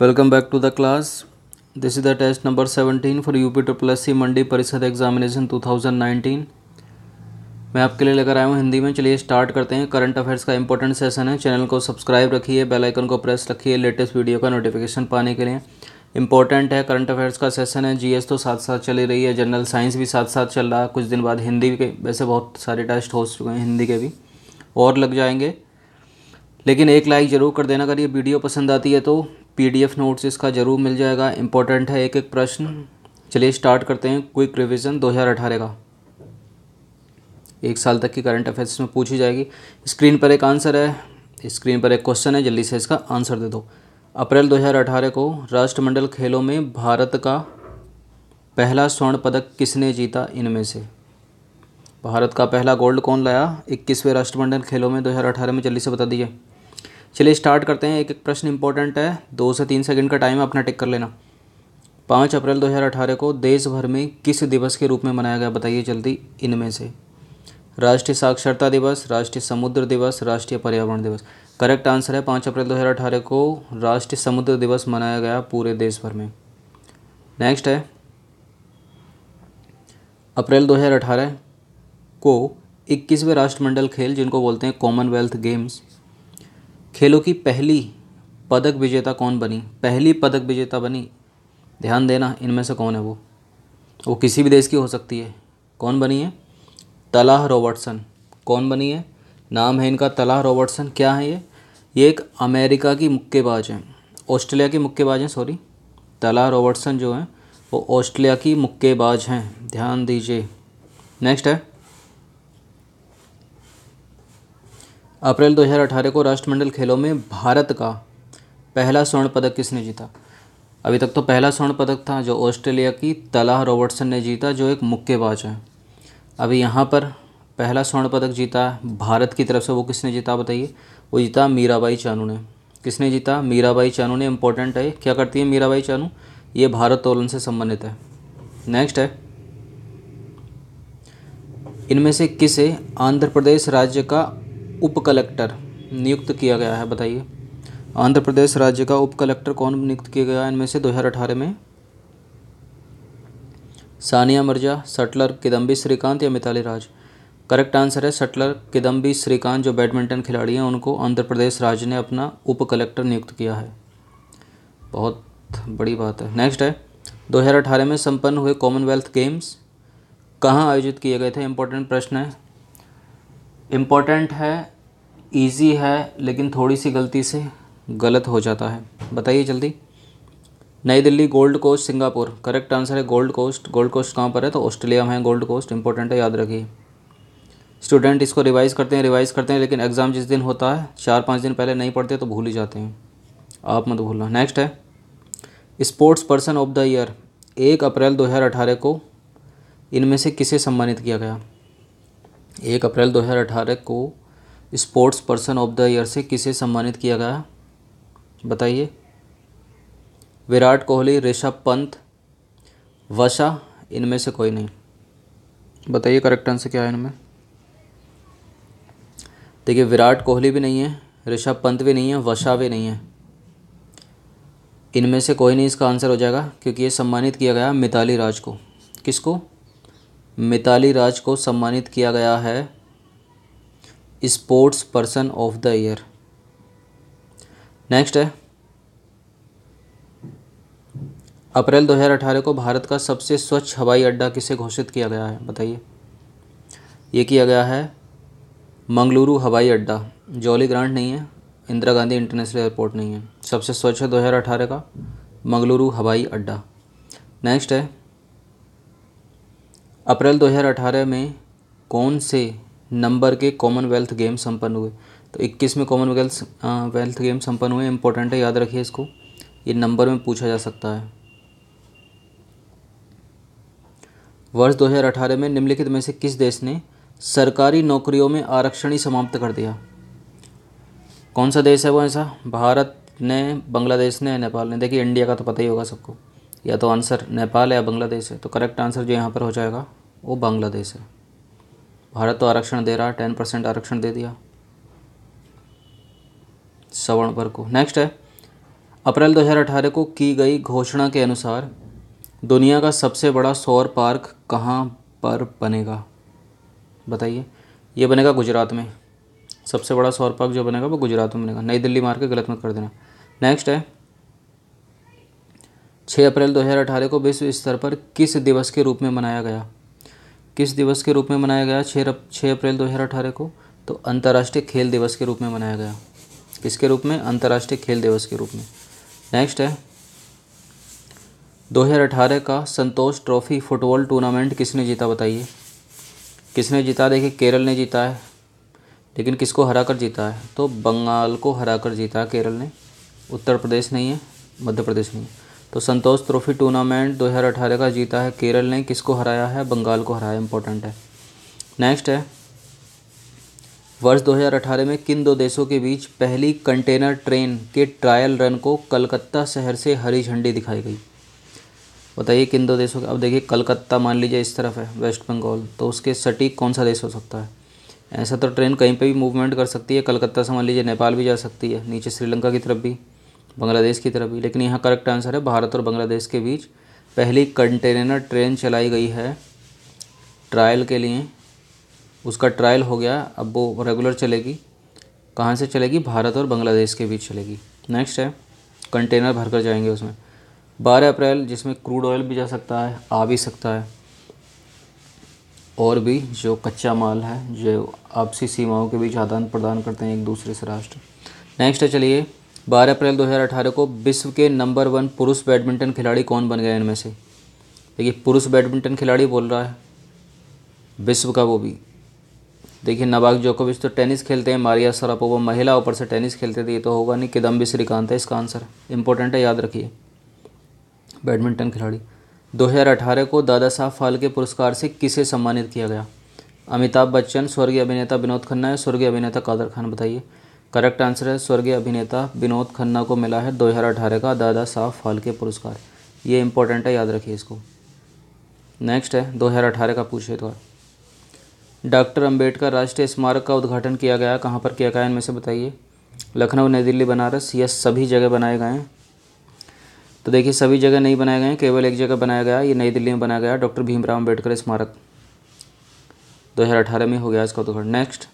Welcome back to the class. This is the test number 17 for UP SC Mandi Parishad examination 2019 मैं आपके लिए लेकर आया हूँ हिंदी में। चलिए स्टार्ट करते हैं। करंट अफेयर्स का इंपॉर्टेंट सेशन है। चैनल को सब्सक्राइब रखिए। बेल आइकन को प्रेस रखिए लेटेस्ट वीडियो का नोटिफिकेशन पाने के लिए। इंपॉर्टेंट है। करंट अफेयर्स का सेशन है। जीएस तो साथ साथ चली रही है। जनरल साइंस भी साथ साथ चल रहा है। कुछ दिन बाद हिंदी के वैसे बहुत सारे टेस्ट हो चुके हैं हिंदी के भी। और लग जाएँगे। लेकिन एक लाइक ज़रूर कर देना। अगर ये वीडियो पसंद आती है तो पीडीएफ नोट्स इसका ज़रूर मिल जाएगा। इंपॉर्टेंट है एक एक प्रश्न। चलिए स्टार्ट करते हैं। क्विक रिवीजन 2018 का। एक साल तक की करंट अफेयर्स में पूछी जाएगी। स्क्रीन पर एक आंसर है। स्क्रीन पर एक क्वेश्चन है। जल्दी से इसका आंसर दे दो। अप्रैल 2018 को राष्ट्रमंडल खेलों में भारत का पहला स्वर्ण पदक किसने जीता इनमें से? भारत का पहला गोल्ड कौन लाया? इक्कीसवें राष्ट्रमंडल खेलों में 2018 में जल्दी से बता दीजिए। चलिए स्टार्ट करते हैं। एक एक प्रश्न इंपॉर्टेंट है। दो से तीन सेकंड का टाइम है, अपना टिक कर लेना। पाँच अप्रैल 2018 को देश भर में किस दिवस के रूप में मनाया गया, बताइए जल्दी, इनमें से। राष्ट्रीय साक्षरता दिवस, राष्ट्रीय समुद्र दिवस, राष्ट्रीय पर्यावरण दिवस। करेक्ट आंसर है, पाँच अप्रैल 2018 को राष्ट्रीय समुद्र दिवस मनाया गया पूरे देश भर में। नेक्स्ट है। अप्रैल 2018 को इक्कीसवें राष्ट्रमंडल खेल, जिनको बोलते हैं कॉमनवेल्थ गेम्स खेलों की पहली पदक विजेता कौन बनी? पहली पदक विजेता बनी, ध्यान देना, इनमें से कौन है वो? वो किसी भी देश की हो सकती है। कौन बनी है? तलाह रॉबर्टसन। कौन बनी है? नाम है इनका तलाह रॉबर्टसन। क्या है ये? ये एक अमेरिका की मुक्केबाज हैं। ऑस्ट्रेलिया की मुक्केबाज हैं, सॉरी। तलाह रॉबर्टसन जो हैं, वो ऑस्ट्रेलिया की मुक्केबाज हैं। ध्यान दीजिए। नेक्स्ट है। अप्रैल 2018 को राष्ट्रमंडल खेलों में भारत का पहला स्वर्ण पदक किसने जीता? अभी तक तो पहला स्वर्ण पदक था जो ऑस्ट्रेलिया की तलाह रॉबर्टसन ने जीता, जो एक मुक्केबाज है। अभी यहाँ पर पहला स्वर्ण पदक जीता भारत की तरफ़ से वो किसने जीता, बताइए? वो जीता मीराबाई चानू ने। किसने जीता? मीराबाई चानू ने। इम्पोर्टेंट है। क्या करती है मीराबाई चानू? ये भारत तोलन से संबंधित है। नेक्स्ट है। इनमें से किसे आंध्र प्रदेश राज्य का उप कलेक्टर नियुक्त किया गया है, बताइए। आंध्र प्रदेश राज्य का उप कलेक्टर कौन नियुक्त किया गया इनमें से 2018 में सानिया मिर्ज़ा, सटलर, किदम्बी श्रीकांत या मिताली राज। करेक्ट आंसर है सटलर, किदम्बी श्रीकांत, जो बैडमिंटन खिलाड़ी हैं, उनको आंध्र प्रदेश राज्य ने अपना उप कलेक्टर नियुक्त किया है। बहुत बड़ी बात है। नेक्स्ट है 2018 में संपन्न हुए कॉमनवेल्थ गेम्स कहाँ आयोजित किए गए थे? इंपॉर्टेंट प्रश्न है। इंपॉर्टेंट है इजी है, लेकिन थोड़ी सी गलती से गलत हो जाता है। बताइए जल्दी। नई Delhi Gold Coast, Singapore. Correct answer है गोल्ड कोस्ट। गोल्ड कोस्ट कहाँ पर है? तो ऑस्ट्रेलिया में है गोल्ड कोस्ट। इंपॉर्टेंट है, याद रखिए। स्टूडेंट इसको रिवाइज करते हैं, रिवाइज करते हैं, लेकिन एग्ज़ाम जिस दिन होता है, चार पाँच दिन पहले नहीं पढ़ते तो भूल ही जाते हैं। आप मत भूलना। नेक्स्ट है। Sports person of the year, एक अप्रैल 2018 को इनमें से किसे सम्मानित किया गया? एक अप्रैल 2018 को sports person of the year से किसे सम्मानित किया गया? बताइए। विराट कोहली, ऋषभ पंत, वशा, इनमें से कोई नहीं। बताइए करेक्ट आंसर क्या है इनमें? देखिए, विराट कोहली भी नहीं है, ऋषभ पंत भी नहीं है, वशा भी नहीं है। इनमें से कोई नहीं इसका आंसर हो जाएगा, क्योंकि ये सम्मानित किया गया मिताली राज को। किसको? मिताली राज को सम्मानित किया गया है sports person of the year next है. अप्रैल 2018 को भारत का सबसे स्वच्छ हवाई अड्डा किसे घोषित किया गया है? बताइए। ये किया गया है मंगलुरु हवाई अड्डा। जॉली ग्रांट नहीं है, इंदिरा गांधी इंटरनेशनल एयरपोर्ट नहीं है। सबसे स्वच्छ है 2018 का मंगलुरु हवाई अड्डा। नेक्स्ट है। अप्रैल 2018 में कौन से नंबर के कॉमनवेल्थ गेम संपन्न हुए। तो 21 में कॉमनवेल्थ वेल्थ गेम संपन्न हुए इंपॉर्टेंट है, याद रखिए इसको। ये नंबर में पूछा जा सकता है। वर्ष 2018 में निम्नलिखित में से किस देश ने सरकारी नौकरियों में आरक्षण ही समाप्त कर दिया? कौन सा देश है वो ऐसा? भारत ने, बांग्लादेश ने नेपाल ने? देखिए इंडिया का तो पता ही होगा सबको। या तो आंसर नेपाल है या बांग्लादेश है। तो करेक्ट आंसर जो यहाँ पर हो जाएगा, वो बांग्लादेश है। भारत तो आरक्षण दे रहा है टेन परसेंट आरक्षण दे दिया। सवर्ण वर्ग को। नेक्स्ट है। अप्रैल 2018 को की गई घोषणा के अनुसार दुनिया का सबसे बड़ा सौर पार्क कहाँ पर बनेगा? बताइए। ये बनेगा गुजरात में। सबसे बड़ा सौर पार्क जो बनेगा वो गुजरात में बनेगा। नई दिल्ली मार के गलत मत कर देना। नेक्स्ट है। छः अप्रैल 2018 को विश्व स्तर पर किस दिवस के रूप में मनाया गया? किस दिवस के रूप में मनाया गया? छः छः अप्रैल 2018 को। तो अंतर्राष्ट्रीय खेल दिवस के रूप में मनाया गया। किसके रूप में? अंतर्राष्ट्रीय खेल दिवस के रूप में। नेक्स्ट है। 2018 का संतोष ट्रॉफी फुटबॉल टूर्नामेंट किसने जीता बताइए? किसने जीता? देखिए, केरल ने जीता है, लेकिन किसको हरा कर जीता है? तो बंगाल को हरा कर जीता है, केरल ने। उत्तर प्रदेश नहीं है, मध्य प्रदेश नहीं है। तो संतोष ट्रॉफी टूर्नामेंट 2018 का जीता है केरल ने। किसको हराया है? बंगाल को हराया इंपॉर्टेंट है। नेक्स्ट है। वर्ष 2018 में किन दो देशों के बीच पहली कंटेनर ट्रेन के ट्रायल रन को कलकत्ता शहर से हरी झंडी दिखाई गई? बताइए किन दो देशों के अब देखिए, कलकत्ता मान लीजिए इस तरफ़ है वेस्ट बंगाल तो उसके सटीक कौन सा देश हो सकता है? ऐसा तो ट्रेन कहीं पे भी मूवमेंट कर सकती है, कलकत्ता से मान लीजिए नेपाल भी जा सकती है, नीचे श्रीलंका की तरफ़ भी। बांग्लादेश की तरफ़ भी। लेकिन यहाँ करेक्ट आंसर है, भारत और बांग्लादेश के बीच पहली कंटेनर ट्रेन चलाई गई है ट्रायल के लिए। उसका ट्रायल हो गया, अब वो रेगुलर चलेगी। कहाँ से चलेगी? भारत और बांग्लादेश के बीच चलेगी। नेक्स्ट है कंटेनर भर कर जाएँगे उसमें। बारह अप्रैल, जिसमें क्रूड ऑयल भी जा सकता है, आ भी सकता है। और भी जो कच्चा माल है, जो आपसी सीमाओं के बीच आदान प्रदान करते हैं एक दूसरे से राष्ट्र। नेक्स्ट है, चलिए। बारह अप्रैल 2018 को विश्व के नंबर वन पुरुष बैडमिंटन खिलाड़ी कौन बन गए इनमें से? देखिए, पुरुष बैडमिंटन खिलाड़ी बोल रहा है, विश्व का वो भी। देखिए, नवाक जोकोविच तो टेनिस खेलते हैं, मारिया सरापोवा महिला ऊपर से टेनिस खेलते थे, ये तो होगा नहीं। किदम्बी श्रीकांत है इसका आंसर। इंपॉर्टेंट है, याद रखिए, बैडमिंटन खिलाड़ी। 2018 को दादा साहब फाल्के पुरस्कार से किसे सम्मानित किया गया? अमिताभ बच्चन, स्वर्गीय अभिनेता विनोद खन्ना है स्वर्गीय अभिनेता कादर खान, बताइए। करेक्ट आंसर है, स्वर्गीय अभिनेता विनोद खन्ना को मिला है 2018 का दादा साहब फाल्के पुरस्कार। ये इंपॉर्टेंट है, याद रखिए इसको। नेक्स्ट है 2018 का पूछे तो। डॉक्टर अंबेडकर राष्ट्रीय स्मारक का उद्घाटन किया गया, कहाँ पर किया गया इनमें से बताइए। लखनऊ, नई दिल्ली, बनारस यह सभी जगह बनाए गए हैं। तो देखिए, सभी जगह नहीं बनाए गए केवल एक जगह बनाया गया, ये नई दिल्ली में बनाया गया डॉक्टर भीमराव अंबेडकर स्मारक। 2018 में हो गया इसका उद्घाटन। नेक्स्ट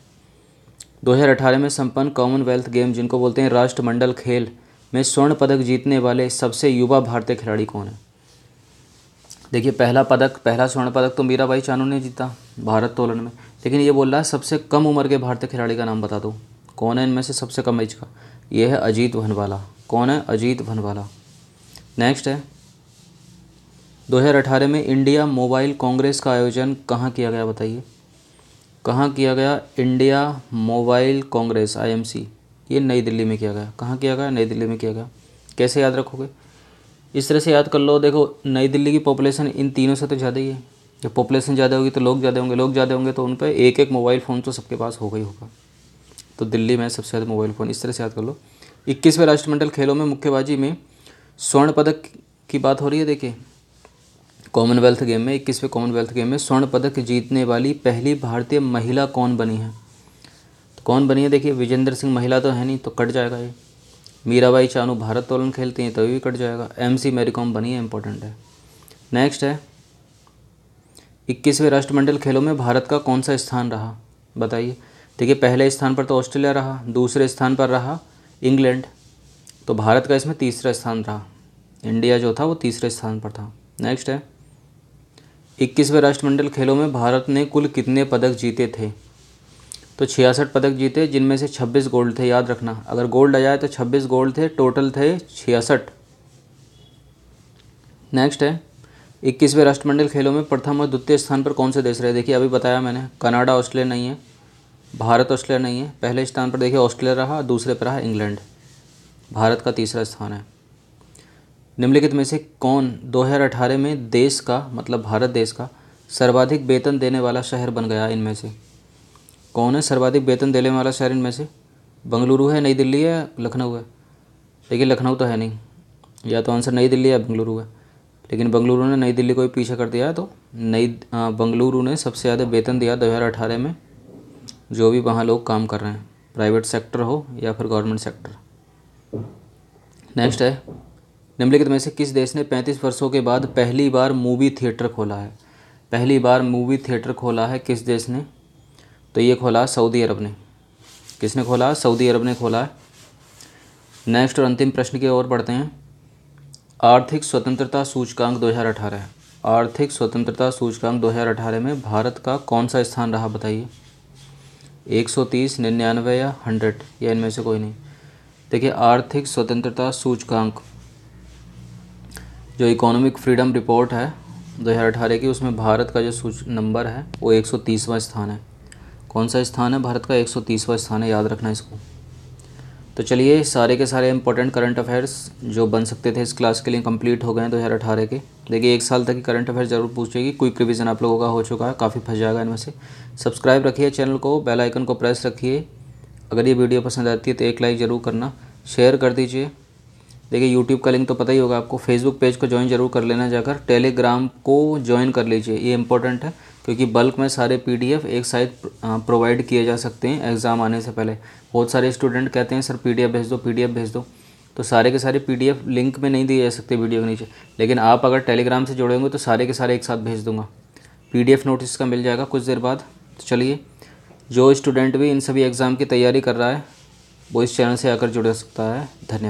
2018 में संपन्न कॉमनवेल्थ गेम जिनको बोलते हैं राष्ट्रमंडल खेल में स्वर्ण पदक जीतने वाले सबसे युवा भारतीय खिलाड़ी कौन है? देखिए, पहला पदक, पहला स्वर्ण पदक तो मीराबाई चानू ने जीता भारत तोलन में। लेकिन ये बोल रहा है सबसे कम उम्र के भारतीय खिलाड़ी का नाम बता दो। कौन है इनमें से सबसे कम एज का? ये है अजीत भनवाला। कौन है? अजीत भनवाला। नेक्स्ट है। 2018 में इंडिया मोबाइल कांग्रेस का आयोजन कहाँ किया गया, बताइए। कहाँ किया गया? इंडिया मोबाइल कांग्रेस आईएमसी ये नई दिल्ली में किया गया। कहाँ किया गया? नई दिल्ली में किया गया। कैसे याद रखोगे? इस तरह से याद कर लो। देखो, नई दिल्ली की पॉपुलेशन इन तीनों से तो ज़्यादा ही है। जब पॉपुलेशन ज़्यादा होगी तो लोग ज़्यादा होंगे। लोग ज़्यादा होंगे तो उन पर एक एक मोबाइल फ़ोन तो सबके पास होगा ही होगा। तो दिल्ली में सबसे ज़्यादा मोबाइल फ़ोन इस तरह से याद कर लो। इक्कीसवें राष्ट्रमंडल खेलों में मुक्केबाजी में स्वर्ण पदक की बात हो रही है, देखिए। कॉमनवेल्थ गेम में, इक्कीसवें कॉमनवेल्थ गेम में स्वर्ण पदक जीतने वाली पहली भारतीय महिला कौन बनी है? तो कौन बनी है? देखिए, विजेंद्र सिंह महिला तो है नहीं तो कट जाएगा ये। मीराबाई चानू भारत तोलन खेलती हैं तभी भी कट जाएगा। एम सी मेरी कॉम बनी है इंपॉर्टेंट है। नेक्स्ट है। इक्कीसवें राष्ट्रमंडल खेलों में भारत का कौन सा स्थान रहा? बताइए। देखिए, पहले स्थान पर तो ऑस्ट्रेलिया रहा, दूसरे स्थान पर रहा इंग्लैंड। तो भारत का इसमें तीसरा स्थान रहा। इंडिया जो था, वो तीसरे स्थान पर था। नेक्स्ट है। इक्कीसवें राष्ट्रमंडल खेलों में भारत ने कुल कितने पदक जीते थे? तो छियासठ पदक जीते, जिनमें से छब्बीस गोल्ड थे, याद रखना। अगर गोल्ड आ जाए तो छब्बीस गोल्ड थे, टोटल थे छियासठ। नेक्स्ट है, इक्कीसवें राष्ट्रमंडल खेलों में प्रथम और द्वितीय स्थान पर कौन से देश रहे? देखिए, अभी बताया मैंने, कनाडा, ऑस्ट्रेलिया नहीं है, भारत, ऑस्ट्रेलिया नहीं है। पहले स्थान पर देखिए, ऑस्ट्रेलिया रहा, दूसरे पर रहा, इंग्लैंड। भारत का तीसरा स्थान है। निम्नलिखित में से कौन 2018 में देश का मतलब भारत देश का, सर्वाधिक वेतन देने वाला शहर बन गया इनमें से? कौन है सर्वाधिक वेतन देने वाला शहर इनमें से? बंगलुरु है, नई दिल्ली है, लखनऊ है। लेकिन लखनऊ तो है नहीं। या तो आंसर नई दिल्ली या बंगलुरु है। लेकिन बंगलुरु ने नई दिल्ली को भी पीछे कर दिया है तो नई बंगलुरु ने सबसे ज़्यादा वेतन दिया दो हज़ार अठारह में, जो भी वहाँ लोग काम कर रहे हैं। प्राइवेट सेक्टर हो या फिर गवर्नमेंट सेक्टर। नेक्स्ट है निम्नलिखित में से किस देश ने 35 वर्षों के बाद पहली बार मूवी थिएटर खोला है? पहली बार मूवी थिएटर खोला है किस देश ने? तो ये खोला सऊदी अरब ने। किसने खोला? सऊदी अरब ने खोला है। नेक्स्ट और अंतिम प्रश्न की ओर बढ़ते हैं। आर्थिक स्वतंत्रता सूचकांक 2018 आर्थिक स्वतंत्रता सूचकांक 2018 में भारत का कौन सा स्थान रहा, बताइए? 130 निन्यानवे या हंड्रेड? या इनमें से कोई नहीं। देखिए, आर्थिक स्वतंत्रता सूचकांक जो इकोनॉमिक फ्रीडम रिपोर्ट है 2018 की, उसमें भारत का जो सूच नंबर है, वो एक स्थान है। कौन सा स्थान है भारत का? एक स्थान है, याद रखना इसको। तो चलिए, सारे के सारे इंपॉर्टेंट करंट अफेयर्स जो बन सकते थे इस क्लास के लिए कंप्लीट हो गए हैं दो हज़ार अठारह के। देखिए, एक साल तक की करंट अफेयर ज़रूर पूछेगी क्विक रिवीजन आप लोगों का हो चुका है, काफ़ी फंस जाएगा इनमें से। सब्सक्राइब रखिए चैनल को बेल आइकन को प्रेस रखिए। अगर ये वीडियो पसंद आती है तो एक लाइक ज़रूर करना। शेयर कर दीजिए। देखिए यूट्यूब का लिंक तो पता ही होगा आपको। फेसबुक पेज को ज्वाइन ज़रूर कर लेना जाकर। टेलीग्राम को ज्वाइन कर लीजिए। ये इंपॉर्टेंट है, क्योंकि बल्क में सारे पीडीएफ एक साइड प्रोवाइड किए जा सकते हैं एग्ज़ाम आने से पहले। बहुत सारे स्टूडेंट कहते हैं, सर पीडीएफ भेज दो पीडीएफ भेज दो। तो सारे के सारे पीडीएफ लिंक में नहीं दिए जा सकते वीडियो के नीचे। लेकिन आप अगर टेलीग्राम से जुड़े होंगे तो सारे के सारे एक साथ भेज दूँगा। पीडीएफ नोटिस का मिल जाएगा कुछ देर बाद। तो चलिए, जो स्टूडेंट भी इन सभी एग्ज़ाम की तैयारी कर रहा है, वो इस चैनल से आकर जुड़ सकता है। धन्यवाद।